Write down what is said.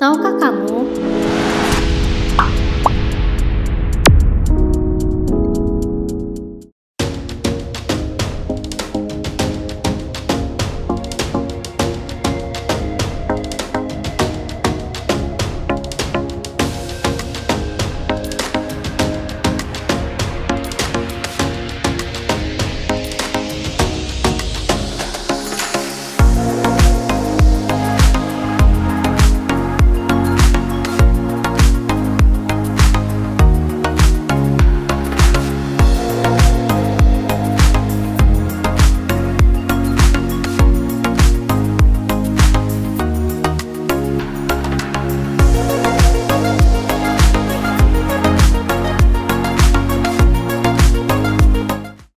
Tahukah kamu